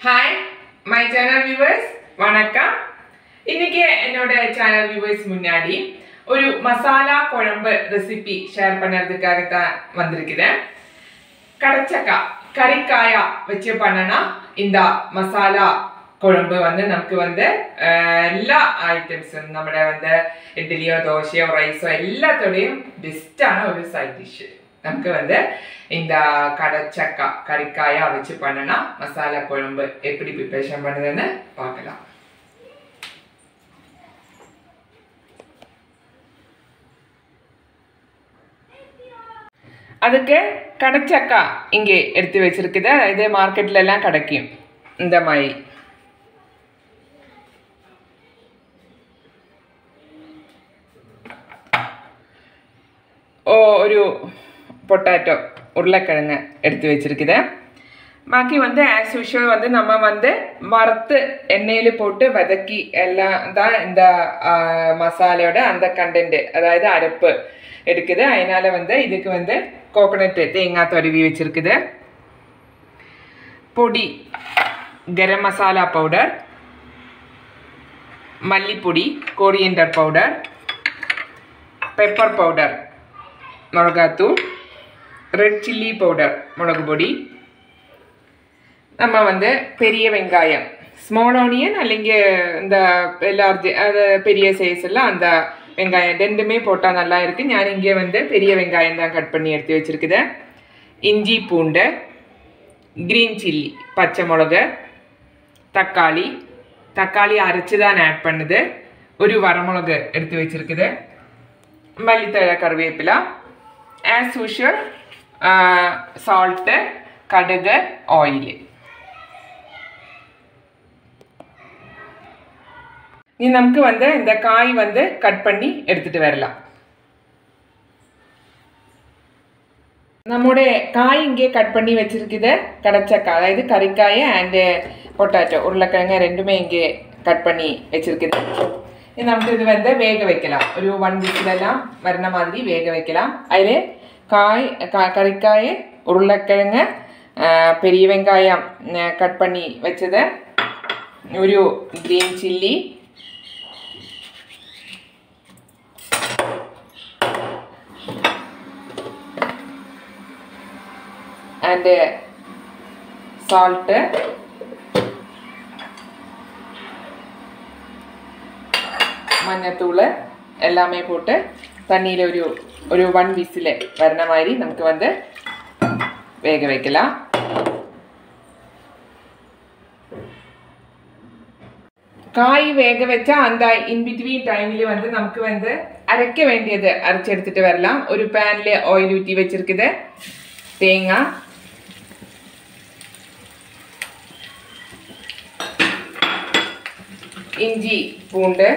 Hi my channel viewers வணக்கம் இன்னைக்கு என்னோட சேனல் வியூவர்ஸ் முன்னாடி ஒரு மசாலா குழம்பு ரெசிபி ஷேர் பண்ணுறதுக்காக தான் வந்திருக்கிறேன் கடச்சக்கா கறிக்காயா வச்சு பண்ணனா இந்த மசாலா குழம்பு வந்து നമുക്ക് வந்து அஹ், എല്ലാ ഐറ്റംസും നമ്മുടെ வந்து ഇഡ്ഡലിയോ ദോശയോ റൈസോ എല്ലാത്തോടെയും ബെസ്റ്റാണ് ഒരു സൈഡ് ഡിഷ് நமக்கு வந்து இந்த கடச்சக்கா கறிக்காயா வச்சு பண்ணனா மசாலா குழம்பு எப்படி ப்ரிப்பரேஷன் பண்ணுதுன்னு பார்க்கலாம். அதுக்கு கடைச்சக்கா இங்கே எடுத்து வச்சிருக்குது. இதே மார்க்கெட்ல எல்லாம் கிடைக்கும். இந்த மாதிரி. ஓ ஒரு பொட்டாட்டோ உருளைக்கிழங்கு எடுத்து வச்சிருக்குது. பாக்கி வந்து ஆஸ் யூஷுவல் வந்து நம்ம வந்து வறுத்து எண்ணெயில் போட்டு வதக்கி எல்லாம் தான் இந்த மசாலையோட அந்த கண்டென்ட் அதாவது அரைப்பு எடுக்குது. அதனால வந்து இதுக்கு வந்து கோகோனட் தேங்காய் துருவி வச்சிருக்குது. பொடி கரம் மசாலா பவுடர் மல்லிப்பொடி கோரியண்டர் பவுடர் பெப்பர் பவுடர் மிளகாத்தூள் ரெட் சில்லி பவுடர் மிளகு பொடி. நம்ம வந்து பெரிய வெங்காயம். ஸ்மால் ஆனியன் அல்லைங்க இந்த லார்ஜ் அது பெரிய சைஸ் எல்லாம் அந்த வெங்காயம் ரெண்டுமே போட்டால் நல்லா இருக்குது நான் இங்கே வந்து பெரிய வெங்காயம் தான் கட் பண்ணி எடுத்து வச்சிருக்குது. இஞ்சி பூண்டு க்ரீன் சில்லி பச்சை மிளகு தக்காளி. தக்காளி அரைச்சி தான் ஆட் பண்ணுது. ஒரு வரமிளகு எடுத்து வச்சிருக்குது. மல்லித்தழை கருவேப்பிலா. ஆஸ் யூஷுவல் சால்ட்டு கடுகு ஆயில் இனி நமக்கு வந்து இந்த காய் வந்து கட் பண்ணி எடுத்துட்டு வரலாம் நம்முடைய காய் இங்கே கட் பண்ணி வச்சிருக்குது கடச்சக்காய் அதாவது கறிக்காய் அண்டு பொட்டாட்டோ உருளைக்கிழங்கு ரெண்டுமே இங்கே கட் பண்ணி வச்சிருக்குது இனி നമുക്ക് ഇത് வந்து வேக வைக்கலாம் ஒரு ஒன் வீக்கிலெல்லாம் வரண மாதிரி வேக வைக்கலாம் அதில் காய் க- கறிக்காய் உருளைக்கிழங்கு ஆ, பெரிய வெங்காயம் கட் பண்ணி வச்சது ഒരു ഗ്രീൻ ചില്ലി ആൻഡ് സാൾട്ട് മഞ്ഞത്തൂള് எல்லாமே போட்டு தண்ணியில் ஒரு ஒரு ஒன் விசில் வரண மாதிரி நமக்கு வந்து வேக வைக்கலாம் காய் வேக வச்சா அந்த இன்பிட்வீன் டைம்ல வந்து நமக்கு வந்து அரைக்க வேண்டியது அரைச்சு எடுத்துட்டு வரலாம் ஒரு பேன்ல ஆயில் ஊற்றி வச்சிருக்குது தேங்காய் இஞ்சி பூண்டு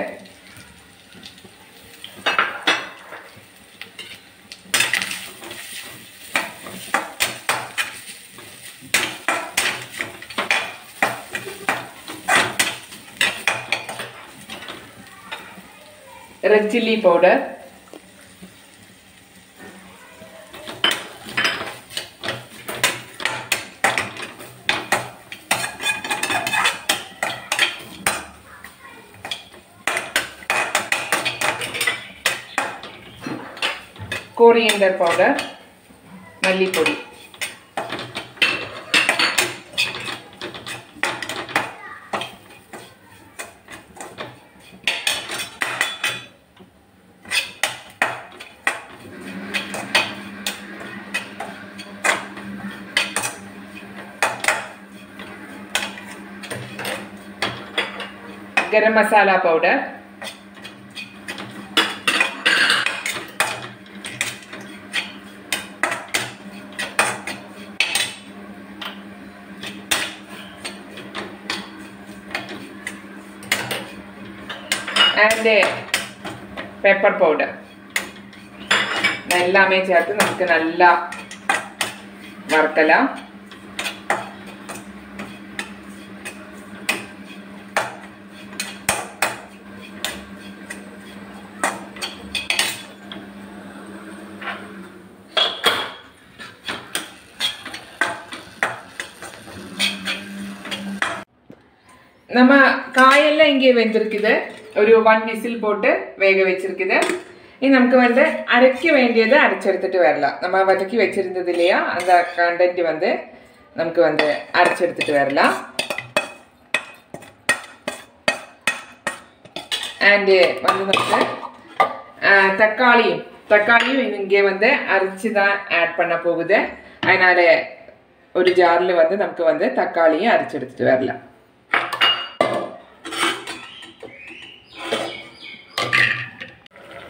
red chilli powder coriander powder மல்லிப்பொடி garam masala powder and pepper powder എല്ലാമേ ചേർത്ത് നമുക്ക് നല്ല വറുക്കലാം. நம்ம காயெல்லாம் இங்கே வெந்திருக்குது. ஒரு ஒன் விசில் போட்டு வேக வச்சிருக்குது. இனி நமக்கு வந்து அரைக்க வேண்டியதை அரைச்செடுத்துட்டு வரலாம். நம்ம வதக்கி வச்சுருந்தது இல்லையா? அந்த கண்டென்ட் வந்து நமக்கு வந்து அரைச்செடுத்துட்டு வரலாம். அண்டு வந்து நமக்கு தக்காளியும் தக்காளியும் இங்கே வந்து அரைச்சி தான் ஆட் பண்ண போகுது. அதனால் ஒரு ஜாரில் வந்து நமக்கு வந்து தக்காளியும் அரைச்செடுத்துட்டு வரலாம்.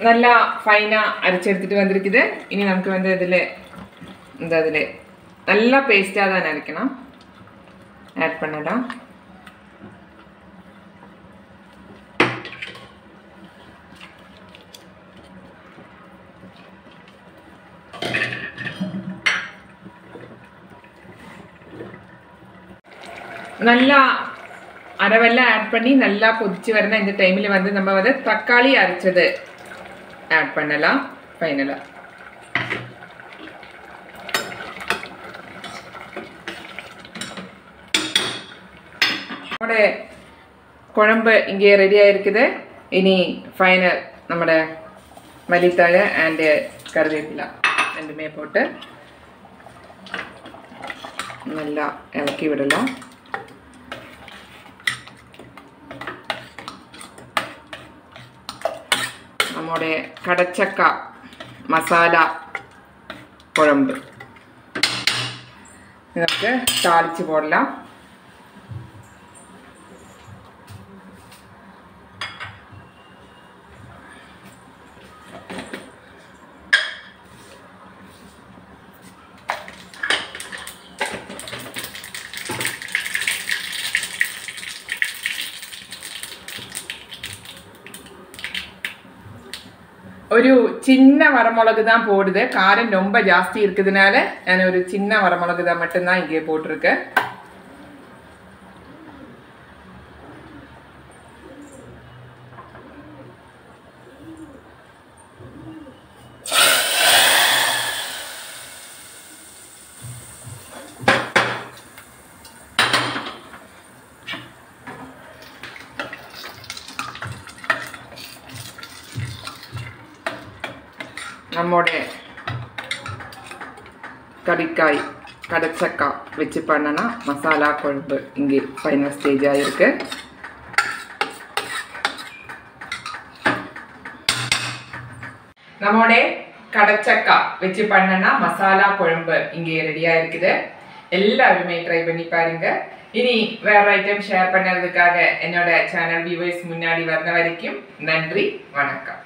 நல்லா ஃபைனாக அரைச்செடுத்துட்டு வந்திருக்குது. இனி நமக்கு வந்து இதில் இந்த இதில் நல்லா பேஸ்ட்டாக தான் அரைக்கணும் ஆட் பண்ணலாம். நல்லா அரவெல்லாம் ஆட் பண்ணி நல்லா கொதிச்சு வரணும் இந்த டைமில் வந்து நம்ம வந்து தக்காளி அரைச்சது. ஆட் பண்ணலாம் ஃபைனலாக നമ്മുടെ കുഴമ്പ് ഇങ്ങനെ റെഡി ആയിരിക്കുന്നത് ഇനി ഫൈനൽ നമ്മുടെ മല്ലിത്താഴ് ആൻഡ് കറിവേപ്പില രണ്ടുമേ പോട്ട് നല്ല ഇളക്കി വിടലാം நம்முடைய கடச்சக்கா மசாலா குழம்பு இதற்கு தாளிச்சு போடலாம் ஒரு சின்ன வரமிளகு தான் போடுது காரம் ரொம்ப ஜாஸ்தி இருக்கிறதுனால நான் ஒரு சின்ன வரமிளகு தான் மட்டும்தான் இங்கே போட்டிருக்கேன் நம்மோட கறிக்காய் கடச்சக்காய் வச்சு பண்ணனா மசாலா குழம்பு இங்கே ஃபைனல் ஸ்டேஜாக இருக்கு. நம்மோட கடச்சக்கா வச்சு பண்ணனா மசாலா குழம்பு இங்கே ரெடியாக இருக்குது. எல்லாருமே ட்ரை பண்ணி பாருங்க. இனி வேற ஐட்டம் ஷேர் பண்ணுறதுக்காக என்னோட சேனல் வியூவர்ஸ் முன்னாடி வர்ற வரைக்கும் நன்றி வணக்கம்.